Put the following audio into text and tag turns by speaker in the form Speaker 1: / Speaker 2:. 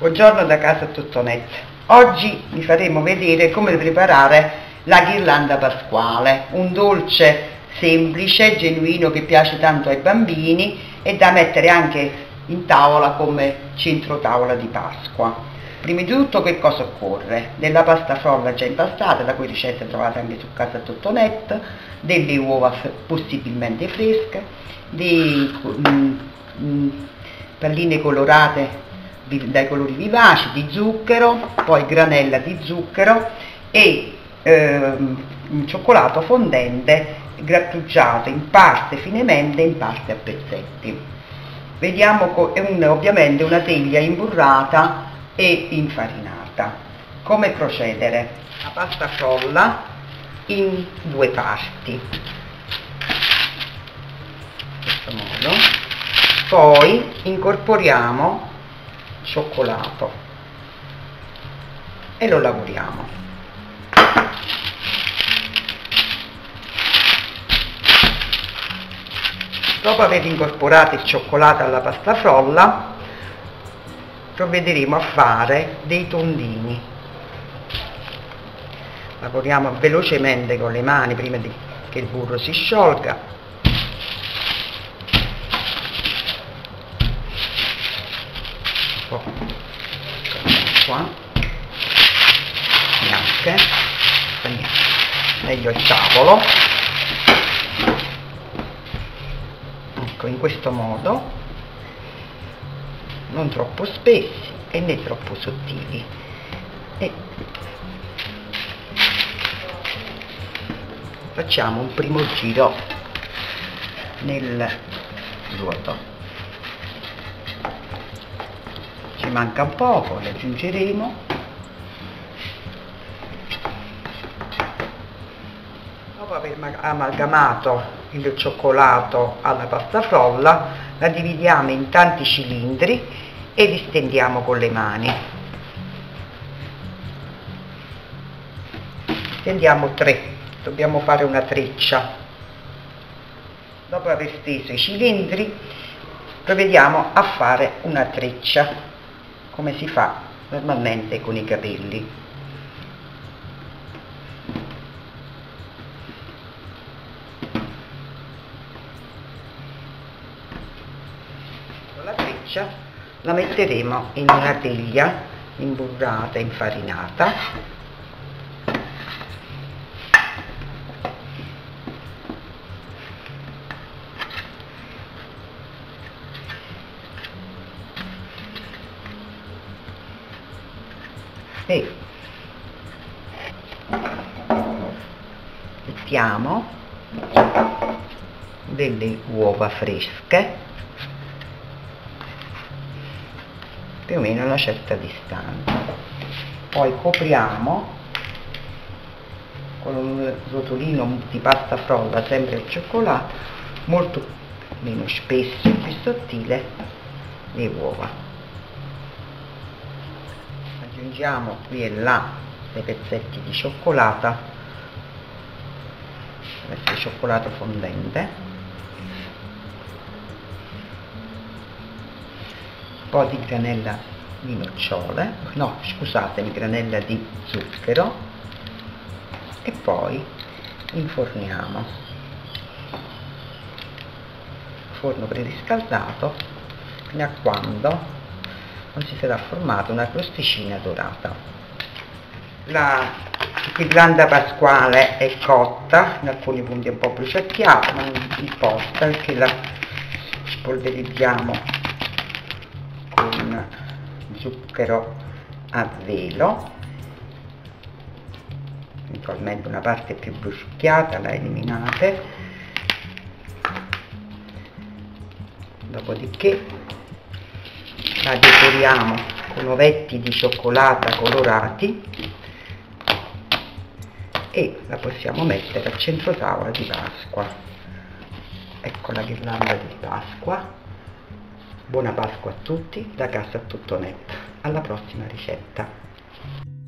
Speaker 1: Buongiorno da casa Tuttonet. Oggi vi faremo vedere come preparare la ghirlanda pasquale, un dolce semplice, genuino che piace tanto ai bambini e da mettere anche in tavola come centro tavola di Pasqua. Prima di tutto che cosa occorre? Della pasta frolla già impastata, la cui ricetta trovate anche su casa Tuttonet, delle uova possibilmente fresche, dei mm, mm, palline colorate dai colori vivaci, di zucchero, poi granella di zucchero e ehm, cioccolato fondente grattugiato in parte finemente e in parte a pezzetti. Vediamo è un, ovviamente una teglia imburrata e infarinata. Come procedere? La pasta frolla in due parti. In questo modo. Poi incorporiamo cioccolato. E lo lavoriamo. Dopo aver incorporato il cioccolato alla pasta frolla provvederemo a fare dei tondini. Lavoriamo velocemente con le mani prima che il burro si sciolga po' qua. Bianche meglio il tavolo. Ecco in questo modo. Non troppo spessi e né troppo sottili. E facciamo un primo giro nel vuoto manca un poco, le aggiungeremo. Dopo aver amalgamato il cioccolato alla pasta frolla la dividiamo in tanti cilindri e li stendiamo con le mani. Stendiamo tre dobbiamo fare una treccia. Dopo aver steso i cilindri provvediamo a fare una treccia come si fa normalmente con i capelli. La freccia la metteremo in una teglia imburrata, infarinata e mettiamo delle uova fresche. Più o meno a una certa distanza. Poi copriamo con un rotolino di pasta frolla sempre al cioccolato molto meno spesso e più sottile le uova aggiungiamo qui e là dei pezzetti di cioccolata è cioccolato fondente. Un po' di granella di nocciole no scusatemi granella di zucchero. E poi inforniamo. Forno preriscaldato fino a quando non si sarà formata una crosticina dorata. La ghirlanda pasquale è cotta, in alcuni punti è un po' bruciacchiata, ma non importa perché la spolverizziamo con zucchero a velo eventualmente una parte più bruciacchiata la eliminate dopodiché la decoriamo con ovetti di cioccolata colorati e la possiamo mettere al centro tavola di Pasqua. Ecco la ghirlanda di Pasqua. Buona Pasqua a tutti da casa tutto net. Alla prossima ricetta